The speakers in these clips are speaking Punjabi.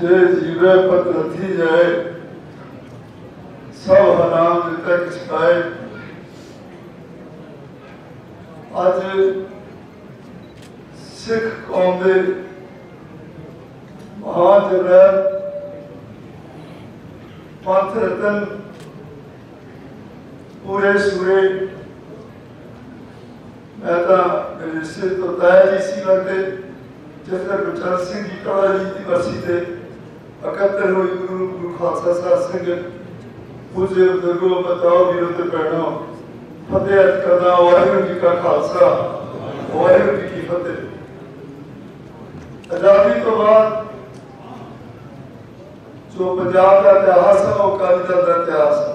ਜੇ ਜੀਵੇ ਪਤ ਰਥੀ ਜਾਏ, ਸਭ ਹਰਾਮ ਦਿੱਤਾ ਕਿਛ ਖਾਏ ਅੱਜ ਸਿੱਖ ਕੌਮ ਦੇ ਮਹਾਜਰ ਪੰਥ ਰਤਨ ਪੂਰੇ ਸੂਰੇ। ਮੈਂ ਤਾਂ ਰਿਸ਼ਤੇ ਤੋਂ ਤਾਇਆ ਜੀ ਸੀ ਲੱਗਦੇ, ਜਿਸ ਦਾ ਗੁਰਚਰਨ ਸਿੰਘ ਜੀ ਕੌੜਾ ਜੀ ਦੀ ਵਰਸੀ ਤੇ ਇਕੱਤਰ ਹੋਈ ਗੁਰੂ ਗੁਰੂ ਖਾਲਸਾ ਸਾਹਿਬ ਸਿੰਘ ਪੂਜੇ ਬਜ਼ੁਰਗੋ ਬਤਾਓ ਵੀਰੋ ਤੇ ਭੈਣੋ, ਫਤਿਹ ਅਰਜ਼ ਕਰਦਾ ਵਾਹਿਗੁਰੂ ਜੀ ਕਾ ਖਾਲਸਾ, ਵਾਹਿਗੁਰੂ ਜੀ ਕੀ ਫਤਿਹ। ਆਜ਼ਾਦੀ ਤੋਂ ਬਾਅਦ ਜੋ ਪੰਜਾਬ ਦਾ ਇਤਿਹਾਸ ਹੈ, ਉਹ ਅਕਾਲੀ ਦਲ ਦਾ ਇਤਿਹਾਸ ਹੈ।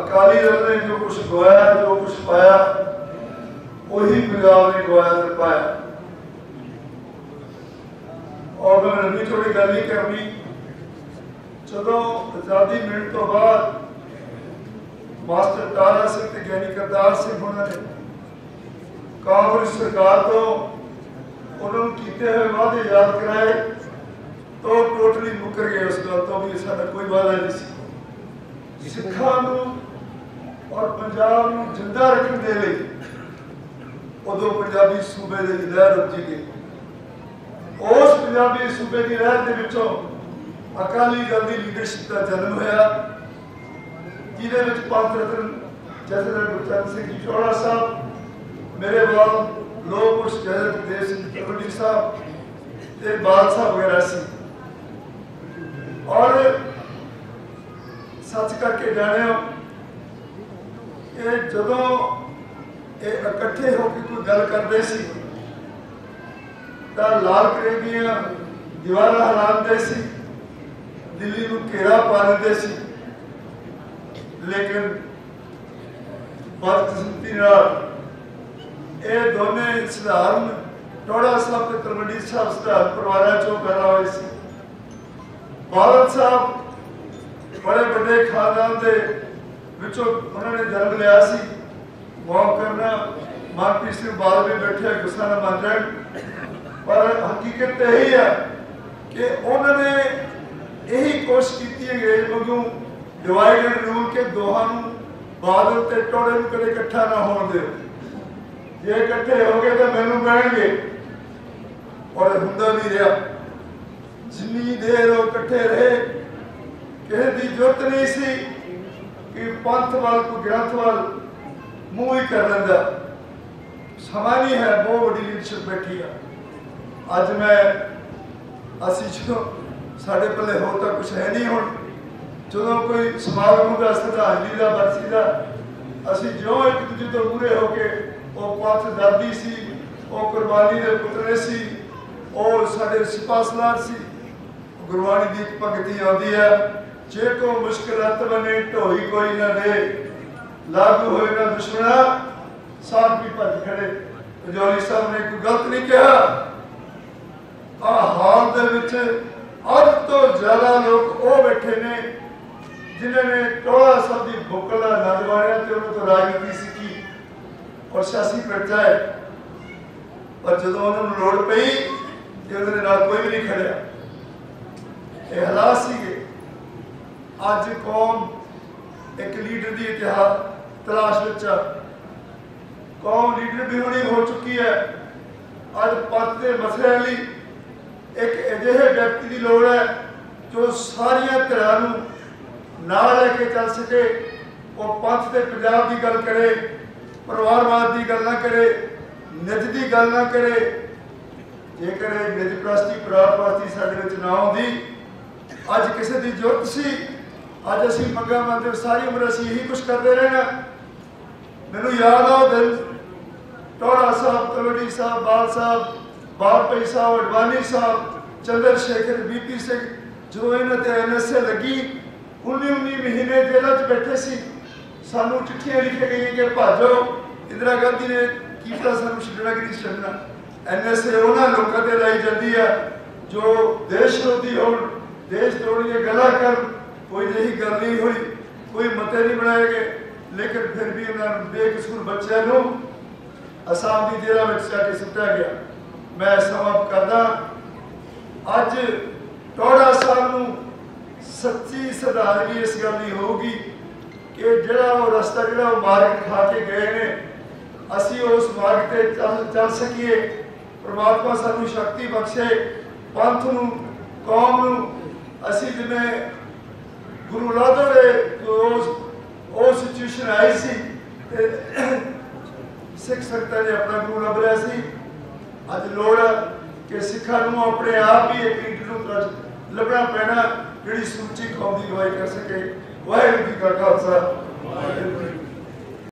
ਅਕਾਲੀ ਦਲ ਨੇ ਜੋ ਕੁਝ ਗਵਾਇਆ, ਜੋ ਕੁਝ ਪਾਇਆ, ਉਹੀ ਪੰਜਾਬ ਨੇ ਗਵਾਇਆ ਤੇ ਪਾਇਆ। ਔਰ ਮੈਂ ਲੰਬੀ ਥੋੜੀ ਗੱਲ ਨਹੀਂ ਕਰਨੀ। ਜਦੋਂ ਆਜ਼ਾਦੀ ਮਿਲਣ ਤੋਂ ਬਾਅਦ ਮਾਸਟਰ ਤਾਰਾ ਸਿੰਘ ਤੇ ਗਿਆਨੀ ਕਰਤਾਰ ਸਿੰਘ ਹੋਣਾ ਨੇ ਕਾਂਗਰਸ ਸਰਕਾਰ ਤੋਂ ਉਹਨਾਂ ਨੂੰ ਕੀਤੇ ਹੋਏ ਵਾਅਦੇ ਯਾਦ ਕਰਾਏ, ਤਾਂ ਟੋਟਲੀ ਮੁੱਕਰ ਗਏ ਉਸ ਗੱਲ ਤੋਂ ਵੀ ਸਾਡਾ ਕੋਈ ਵਾਅਦਾ ਨਹੀਂ ਸੀ। ਸਿੱਖਾਂ ਨੂੰ ਔਰ ਪੰਜਾਬ ਨੂੰ ਜਿੰਦਾ ਰੱਖਣ ਦੇ ਲਈ ਉਦੋਂ ਪੰਜਾਬੀ ਸੂਬੇ ਦੇ ਲਹਿਰ ਉੱਠੀ ਗਈ ਉਸ ਪੰਜਾਬੀ ਸੂਬੇ ਦੀ ਲਹਿਰ ਦੇ ਵਿੱਚੋਂ ਅਕਾਲੀ ਦਲ ਦੀ ਲੀਡਰਸ਼ਿਪ ਦਾ ਜਨਮ ਹੋਇਆ, ਜਿਹਦੇ ਵਿੱਚ ਪੰਥ ਰਤਨ ਜਥੇਦਾਰ ਗੁਰਚਰਨ ਸਿੰਘ ਜੀ ਚੋੜਾ ਸਾਹਿਬ, ਮੇਰੇ ਬਾਅਦ ਲੋਕ ਉਸ ਜਥੇਦਾਰ ਸਿੰਘ ਚੋੜੀ ਸਾਹਿਬ ਤੇ ਬਾਲ ਸਾਹਿਬ ਵਗੈਰਾ ਸੀ। ਔਰ ਸੱਚ ਕਰਕੇ ਜਾਣਿਓ, ਇਹ ਜਦੋਂ ਇਹ ਇਕੱਠੇ ਹੋ ਕੇ ਕੋਈ ਗੱਲ ਕਰਦੇ ਸੀ ਤਾਂ ਲਾਲ ਕਿਲੇ ਦੀਆਂ ਦੀਵਾਰਾਂ ਹਲਾਉਂਦੇ ਸੀ। ਦਿੱਲੀ ਨੂੰ ਘੇਰਾ ਪਾ ਦਿੰਦੇ ਸੀ। ਲੇਕਿਨ ਬਦਕਿਸਮਤੀ ਨਾਲ ਇਹ ਦੋਨੇ ਸਧਾਰਨ ਟੋੜਾ ਸਾਹਿਬ ਤੇ ਤਲਵੰਡੀ ਸਾਹਿਬ ਸਧਾਰਨ ਪਰਿਵਾਰਾਂ ਚੋਂ ਪੈਦਾ ਹੋਏ ਸੀ। ਬਾਦਲ ਸਾਹਿਬ ਬੜੇ ਵੱਡੇ ਖਾਨਦਾਨ ਦੇ ਵਿੱਚੋਂ ਉਹਨਾਂ ਨੇ ਜਨਮ ਲਿਆ ਸੀ। ਮਾਫ ਕਰਨਾ, ਮਨਪ੍ਰੀਤ ਸਿੰਘ ਬਾਦਲ ਵੀ ਬੈਠੇ ਗੁੱਸਾ ਨਾ ਮੰਨ ਜਾਣ। ਹਕੀਕਤ ਇਹ ਹੀ ਹੈ ਕਿ ਉਹਨਾਂ ਨੇ ਇਹੀ ਕੋਸ਼ਿਸ਼ ਕੀਤੀ ਅੰਗਰੇਜ਼ ਵਾਂਗੂ ਡਿਵਾਈਡ ਐਂਡ ਰੂਲ ਕੇ ਦੋਹਾਂ ਨੂੰ ਬਾਦਲ ਤੇ ਟੋੜੇ ਨੂੰ ਕਦੇ ਇਕੱਠਾ ਨਾ ਹੋਣ ਦਿਓ ਜੇ ਇਕੱਠੇ ਹੋ ਗਏ ਤਾਂ ਮੈਨੂੰ ਪੈਣਗੇ ਔਰ ਹੁੰਦਾ ਵੀ ਰਿਹਾ। ਜਿੰਨੀ ਦੇਰ ਉਹ ਇਕੱਠੇ ਰਹੇ, ਕਿਸੇ ਦੀ ਜ਼ਰੂਰਤ ਨਹੀਂ ਸੀ ਕਿ ਪੰਥ ਵੱਲ ਕੋ ਗ੍ਰੰਥ ਵੱਲ ਮੂੰਹ ਹੀ ਕਰ ਲੈਂਦਾ। ਸਮਾਂ ਨਹੀਂ ਹੈ, ਬਹੁਤ ਵੱਡੀ ਲੀਡਰਸ਼ਿਪ ਬੈਠੀ ਆ। ਅੱਜ ਮੈਂ ਅਸੀਂ ਜਦੋਂ ਸਾਡੇ ਪੱਲੇ ਹੋਰ ਤਾਂ ਕੁਝ ਹੈ ਨਹੀਂ ਹੁਣ। ਜਦੋਂ ਕੋਈ ਸਮਾਗਮ ਹੁੰਦਾ, ਸ਼ਰਧਾਂਜਲੀ ਦਾ, ਬਰਸੀ ਦਾ, ਅਸੀਂ ਜਿਉਂ ਇੱਕ ਦੂਜੇ ਤੋਂ ਮੂਰੇ ਹੋ ਕੇ ਉਹ ਪੰਥ ਦਰਦੀ ਸੀ, ਉਹ ਕੁਰਬਾਨੀ ਦੇ ਪੁੱਤਰੇ ਸੀ, ਉਹ ਸਾਡੇ ਸਿਪਾਸਲਾਰ ਸੀ। ਗੁਰਬਾਣੀ ਦੀ ਭਗਤੀ ਆਉਂਦੀ ਹੈ, ਜੇ ਕੋ ਮੁਸ਼ਕਿਲਤ ਬਨੇ ਢੋਈ ਕੋਈ ਨਾ ਦੇ। ਲਾਗੂ ਹੋਏ ਨਾ ਦੁਸ਼ਮਣਾ, ਸਾਥ ਵੀ ਭੱਜ ਖੜੇ। ਜੋਲੀ ਸਾਹਿਬ ਨੇ ਕੋਈ ਗਲਤ ਨਹੀਂ ਕਿਹਾ। ਆ ਹਾਲ ਦੇ ਵਿੱਚ ਅੱਧ ਤੋਂ ਜ਼ਿਆਦਾ ਲੋਕ ਉਹ ਬੈਠੇ ਨੇ ਜਿਨ੍ਹਾਂ ਨੇ ਟੋਲਾ ਸਾਹਿਬ ਦੀ ਬੁੱਕਲ ਦਾ ਆਨੰਦ ਮਾਣਿਆ ਤੇ ਉਹਨਾਂ ਤੋਂ ਰਾਜਨੀਤੀ ਸਿੱਖੀ। ਔਰ ਸਿਆਸੀ ਪ੍ਰਚਾਰ ਪਰ ਜਦੋਂ ਉਹਨਾਂ ਨੂੰ ਲੋੜ ਪਈ ਤੇ ਉਹਨਾਂ ਦੇ ਨਾਲ ਕੋਈ ਵੀ ਨਹੀਂ ਖੜਿਆ। ਇਹ ਹਾਲਾਤ ਸੀਗੇ। ਅੱਜ ਕੌਮ ਇੱਕ ਲੀਡਰ ਦੀ ਇਤਿਹਾਸ ਤਲਾਸ਼ ਵਿੱਚ ਆ। ਕੌਮ ਲੀਡਰ ਵੀ ਹੋਣੀ ਹੋ ਚੁੱਕੀ ਹੈ। ਅੱਜ ਪੰਥ ਦੇ ਮਸਲੇ ਲਈ ਇੱਕ ਅਜਿਹੇ ਵਿਅਕਤੀ ਦੀ ਲੋੜ ਹੈ ਜੋ ਸਾਰੀਆਂ ਧਿਰਾਂ ਨੂੰ ਨਾਲ ਲੈ ਕੇ ਚੱਲ ਸਕੇ, ਉਹ ਪੰਥ ਤੇ ਪੰਜਾਬ ਦੀ ਗੱਲ ਕਰੇ, ਪਰਿਵਾਰਵਾਦ ਦੀ ਗੱਲ ਨਾ ਕਰੇ, ਨਿੱਜ ਦੀ ਗੱਲ ਨਾ ਕਰੇ, ਜੇਕਰ ਇਹ ਨਿੱਜ ਪ੍ਰਸਤੀ ਪ੍ਰਾਪਤੀ ਸਾਡੇ ਵਿੱਚ ਨਾ ਆਉਂਦੀ, ਅੱਜ ਕਿਸੇ ਦੀ ਜ਼ਰੂਰਤ ਸੀ, ਅੱਜ ਅਸੀਂ ਮੰਗਾ ਮੰਦੇ ਸਾਰੀ ਉਮਰ ਅਸੀਂ ਇਹੀ ਕੁਝ ਕਰਦੇ ਰਹਿਣਾ ਮੈਨੂੰ ਯਾਦ ਆ ਉਹ ਦਿਨ ਟੋੜਾ ਸਾਹਿਬ ਤਲਵੜੀ ਸਾਹਿਬ, ਬਾਲ ਸਾਹਿਬ ਬਾਲਪਈ ਸਾਹਿਬ, ਅਡਵਾਨੀ ਸਾਹਿਬ, ਚੰਦਰ ਸ਼ੇਖਰ, ਬੀਪੀ ਸਿੰਘ, ਜਦੋਂ ਇਹਨਾਂ ਤੇ ਐਨਐਸਏ ਲੱਗੀ 19 19 ਮਹੀਨੇ ਜੇਲ੍ਹਾਂ 'ਚ ਬੈਠੇ ਸੀ। ਸਾਨੂੰ ਚਿੱਠੀਆਂ ਲਿਖ ਗਈਆਂ ਕਿ ਭਾਜੋ, ਇੰਦਰਾ ਗਾਂਧੀ ਨੇ ਕੀਤਾ ਸਾਨੂੰ ਛੱਡਣਾ ਕਿ ਨਹੀਂ ਛੱਡਣਾ। ਐਨਐਸਏ ਉਹਨਾਂ ਲੋਕਾਂ ਤੇ ਲਾਈ ਜਾਂਦੀ ਆ, ਜੋ ਦੇਸ਼ ਵਿਰੋਧੀ ਹੋਣ, ਦੇਸ਼ ਤੋੜਨ ਦੀਆਂ ਗੱਲਾਂ ਕਰਨ, ਕੋਈ ਜਿਹੀ ਗੱਲ ਨਹੀਂ ਹੋਈ, ਕੋਈ ਮਤੇ ਨਹੀਂ ਬਣਾਏ ਗਏ। ਲੇਕਿਨ ਫਿਰ ਵੀ ਉਹਨਾਂ ਨੂੰ ਬੇਕਸੂਰ ਬੱਚਿਆਂ ਨੂੰ ਅਸਾਮ ਦੀ ਜੇਲ੍ਹਾਂ ਵਿੱਚ ਜਾ ਕੇ ਸੁੱਟਿਆ ਗਿਆ। ਮੈਂ ਸਮਾਪਤ ਕਰਦਾ। ਅੱਜ ਟੋੜਾ ਸਾਹਿਬ ਨੂੰ ਸੱਚੀ ਸ਼ਰਧਾਂਜਲੀ ਇਸ ਗੱਲ ਦੀ ਹੋਊਗੀ ਕਿ ਜਿਹੜਾ ਉਹ ਰਸਤਾ, ਜਿਹੜਾ ਉਹ ਮਾਰਗ ਖਾ ਕੇ ਗਏ ਨੇ, ਅਸੀਂ ਉਸ ਮਾਰਗ ਤੇ ਚੱਲ ਚੱਲ ਸਕੀਏ। ਪ੍ਰਮਾਤਮਾ ਸਾਨੂੰ ਸ਼ਕਤੀ ਬਖਸ਼ੇ। ਪੰਥ ਨੂੰ, ਕੌਮ ਨੂੰ ਅਸੀਂ ਜਿਵੇਂ ਗੁਰੂ ਲਾਦਰ ਦੇ ਉਸ ਉਹ ਸਿਚੁਏਸ਼ਨ ਆਈ ਸੀ ਤੇ ਸਿੱਖ ਸੰਗਤਾਂ ਨੇ ਆਪਣਾ ਗੁਰੂ ਲੱਭ ਲਿਆ ਸੀ। ਅੱਜ ਲੋੜ ਹੈ ਕਿ ਸਿੱਖਾਂ ਨੂੰ ਆਪਣੇ ਆਪ ਵੀ ਇੱਕ ਲੀਡਰ ਨੂੰ ਲੱਭਣਾ ਪੈਣਾ, ਜਿਹੜੀ ਸੁੱਚੀ ਕੌਮ ਦੀ ਅਗਵਾਈ ਕਰ ਸਕੇ। ਵਾਹਿਗੁਰੂ ਜੀ ਕਾ ਖਾਲਸਾ। ਵਾਹਿਗੁਰੂ ਜੀ